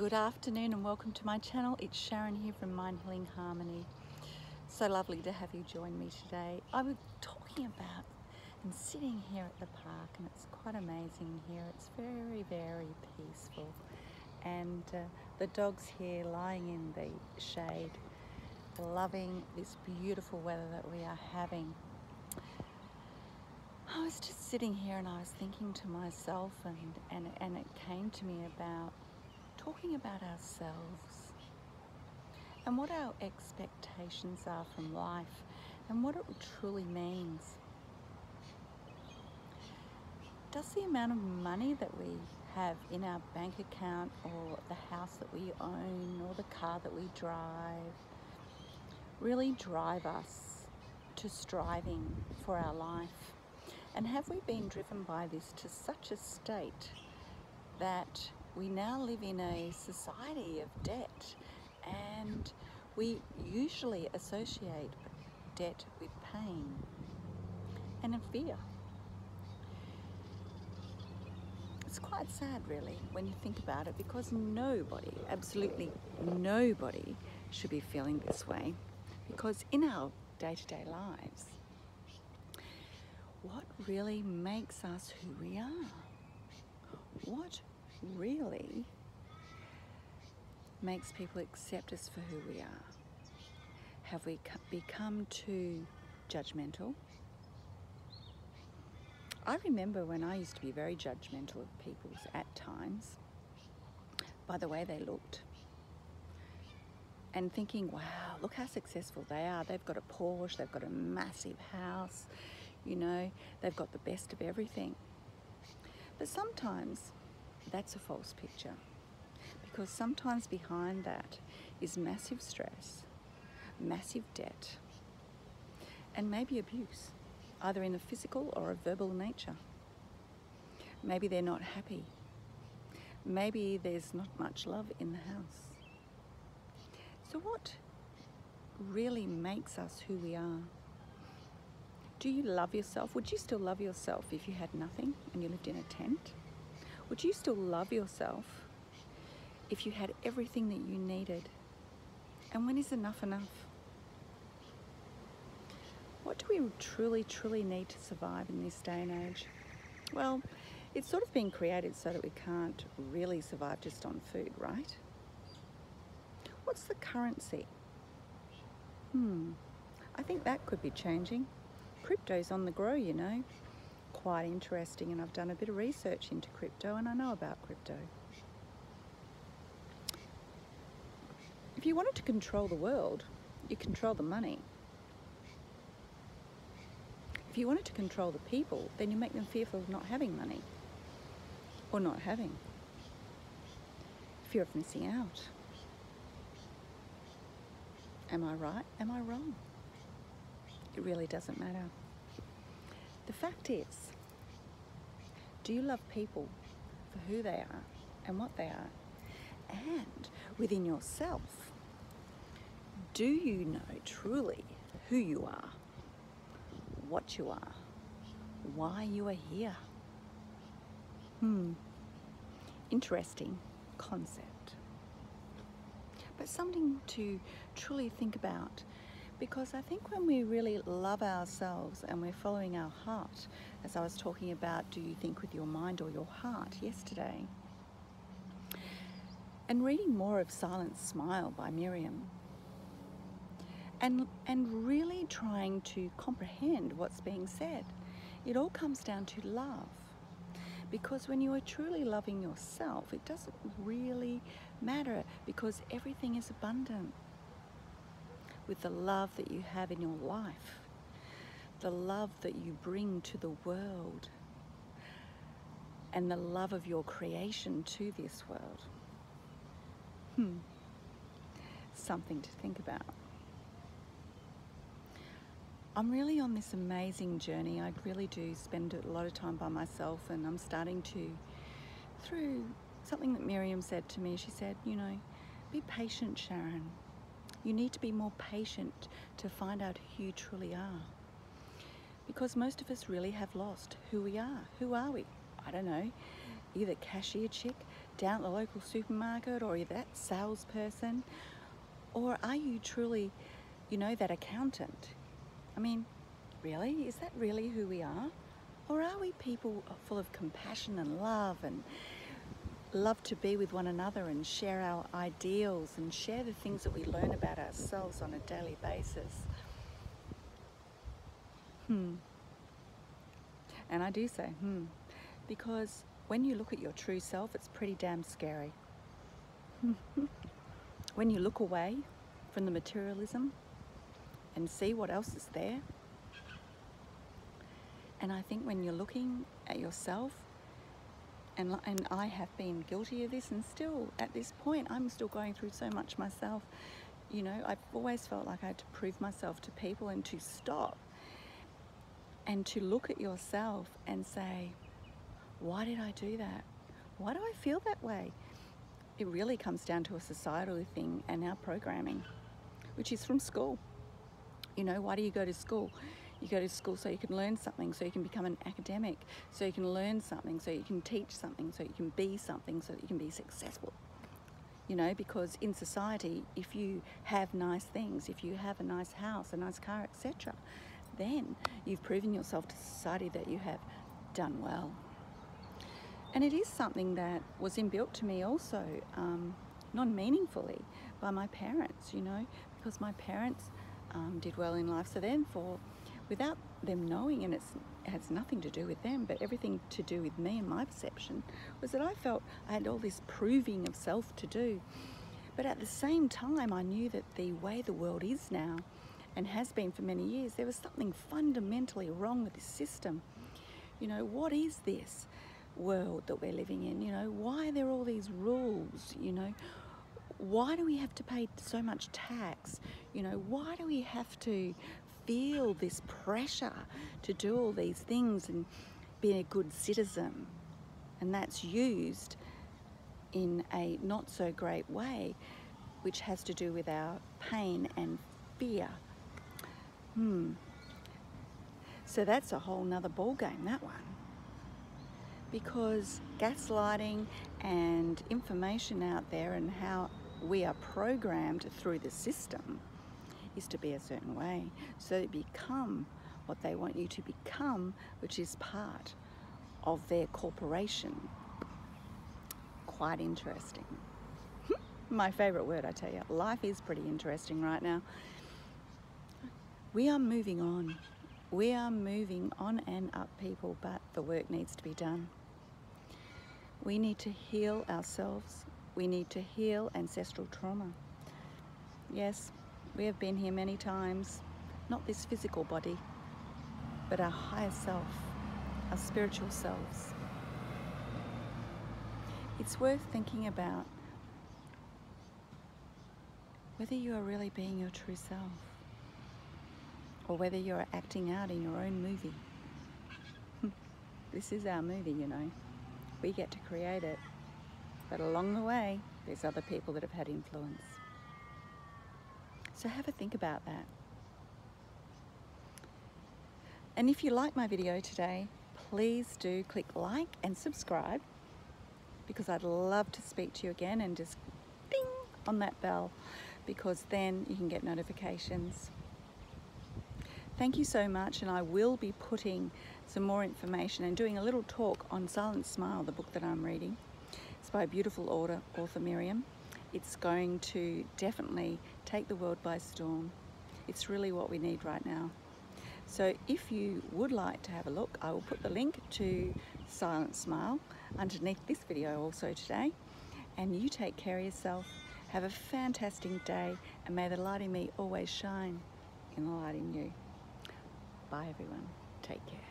Good afternoon and welcome to my channel. It's Sharon here from Mind Healing Harmony. So lovely to have you join me today. I was talking about and sitting here at the park and it's quite amazing here. It's very, very peaceful. And uh, the dogs here lying in the shade, loving this beautiful weather that we are having. I was just sitting here and I was thinking to myself and, and, and it came to me about talking about ourselves and what our expectations are from life and what it truly means. Does the amount of money that we have in our bank account or the house that we own or the car that we drive really drive us to striving for our life? And have we been driven by this to such a state that we now live in a society of debt and we usually associate debt with pain and a fear. It's quite sad really when you think about it because nobody, absolutely nobody should be feeling this way because in our day-to-day -day lives what really makes us who we are? Really makes people accept us for who we are? Have we become too judgmental? I remember when I used to be very judgmental of people at times by the way they looked and thinking, wow, look how successful they are. They've got a Porsche, they've got a massive house, you know, they've got the best of everything. But sometimes that's a false picture because sometimes behind that is massive stress, massive debt, and maybe abuse, either in a physical or a verbal nature. Maybe they're not happy. Maybe there's not much love in the house. So what really makes us who we are? Do you love yourself? Would you still love yourself if you had nothing and you lived in a tent? Would you still love yourself if you had everything that you needed? And when is enough enough? What do we truly, truly need to survive in this day and age? Well, it's sort of been created so that we can't really survive just on food, right? What's the currency? Hmm, I think that could be changing crypto's on the grow, you know. Quite interesting, and I've done a bit of research into crypto and I know about crypto. If you wanted to control the world, you control the money. If you wanted to control the people, then you make them fearful of not having money or not having. Fear of missing out. Am I right? Am I wrong? It really doesn't matter. The fact is, do you love people for who they are and what they are? And within yourself, do you know truly who you are, what you are, why you are here? Hmm, interesting concept. But something to truly think about because I think when we really love ourselves and we're following our heart, as I was talking about, do you think with your mind or your heart yesterday? And reading more of Silent Smile by Miriam. And, and really trying to comprehend what's being said. It all comes down to love. Because when you are truly loving yourself, it doesn't really matter because everything is abundant with the love that you have in your life, the love that you bring to the world, and the love of your creation to this world. Hmm. Something to think about. I'm really on this amazing journey. I really do spend a lot of time by myself and I'm starting to, through something that Miriam said to me, she said, you know, be patient, Sharon. You need to be more patient to find out who you truly are. Because most of us really have lost who we are. Who are we? I don't know. Either cashier chick, down at the local supermarket or that salesperson? Or are you truly, you know, that accountant? I mean, really? Is that really who we are? Or are we people full of compassion and love and love to be with one another and share our ideals and share the things that we learn about ourselves on a daily basis? Hmm. And I do say, hmm, because when you look at your true self, it's pretty damn scary. when you look away from the materialism and see what else is there, and I think when you're looking at yourself, and, and I have been guilty of this, and still at this point, I'm still going through so much myself. You know, I've always felt like I had to prove myself to people and to stop and to look at yourself and say, why did I do that? Why do I feel that way? It really comes down to a societal thing and our programming, which is from school. You know, why do you go to school? You go to school so you can learn something, so you can become an academic, so you can learn something, so you can teach something, so you can be something, so that you can be successful. You know, because in society, if you have nice things, if you have a nice house, a nice car, etc., then you've proven yourself to society that you have done well. And it is something that was inbuilt to me also, um, non meaningfully, by my parents, you know, because my parents um, did well in life. So then, for without them knowing, and it has nothing to do with them, but everything to do with me and my perception, was that I felt I had all this proving of self to do. But at the same time, I knew that the way the world is now, and has been for many years, there was something fundamentally wrong with this system. You know, what is this world that we're living in? You know, why are there all these rules? You know, why do we have to pay so much tax? You know, why do we have to feel this pressure to do all these things and be a good citizen? And that's used in a not so great way, which has to do with our pain and fear. Hmm. So that's a whole nother ball game, that one. Because gaslighting and information out there and how we are programmed through the system is to be a certain way. So become what they want you to become, which is part of their corporation. Quite interesting. My favourite word, I tell you. Life is pretty interesting right now we are moving on. We are moving on and up, people, but the work needs to be done. We need to heal ourselves. We need to heal ancestral trauma. Yes, we have been here many times, not this physical body, but our higher self, our spiritual selves. It's worth thinking about whether you are really being your true self or whether you're acting out in your own movie. this is our movie, you know. We get to create it. But along the way, there's other people that have had influence. So have a think about that. And if you like my video today, please do click like and subscribe because I'd love to speak to you again and just ding on that bell because then you can get notifications Thank you so much and I will be putting some more information and doing a little talk on Silent Smile, the book that I'm reading. It's by a beautiful author, author Miriam. It's going to definitely take the world by storm. It's really what we need right now. So if you would like to have a look, I will put the link to Silent Smile underneath this video also today. And you take care of yourself. Have a fantastic day and may the light in me always shine in the light in you. Bye everyone. Take care.